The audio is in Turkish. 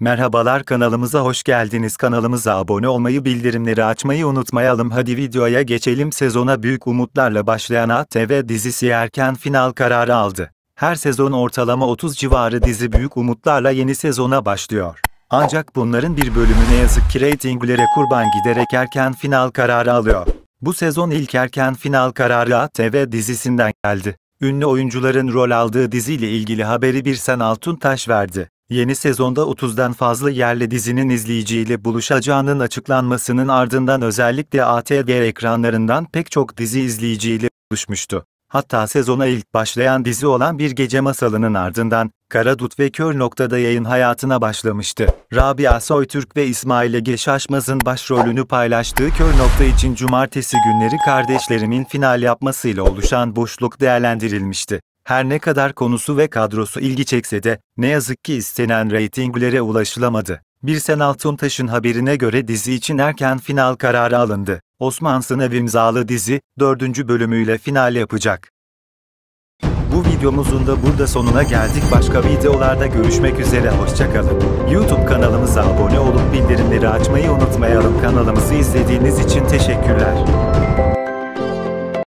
Merhabalar kanalımıza hoş geldiniz. Kanalımıza abone olmayı, bildirimleri açmayı unutmayalım. Hadi videoya geçelim. Sezona büyük umutlarla başlayan ATV dizisi erken final kararı aldı. Her sezon ortalama 30 civarı dizi büyük umutlarla yeni sezona başlıyor. Ancak bunların bir bölümü ne yazık ki reytinglere kurban giderek erken final kararı alıyor. Bu sezon ilk erken final kararı ATV dizisinden geldi. Ünlü oyuncuların rol aldığı diziyle ilgili haberi Birsen Altuntaş verdi. Yeni sezonda 30'dan fazla yerli dizinin izleyiciyle buluşacağının açıklanmasının ardından özellikle ATV ekranlarından pek çok dizi izleyiciyle buluşmuştu. Hatta sezona ilk başlayan dizi olan Bir Gece Masalı'nın ardından Karadut ve Kör Nokta'da yayın hayatına başlamıştı. Rabia Soytürk ve İsmail Ege Şaşmaz'ın başrolünü paylaştığı Kör Nokta için cumartesi günleri kardeşlerimin final yapmasıyla oluşan boşluk değerlendirilmişti. Her ne kadar konusu ve kadrosu ilgi çekse de, ne yazık ki istenen reytinglere ulaşılamadı. Birsen Altuntaş'ın haberine göre dizi için erken final kararı alındı. Osman Sınav imzalı dizi, dördüncü bölümüyle final yapacak. Bu videomuzun da burada sonuna geldik. Başka videolarda görüşmek üzere. Hoşçakalın. YouTube kanalımıza abone olup bildirimleri açmayı unutmayalım. Kanalımızı izlediğiniz için teşekkürler.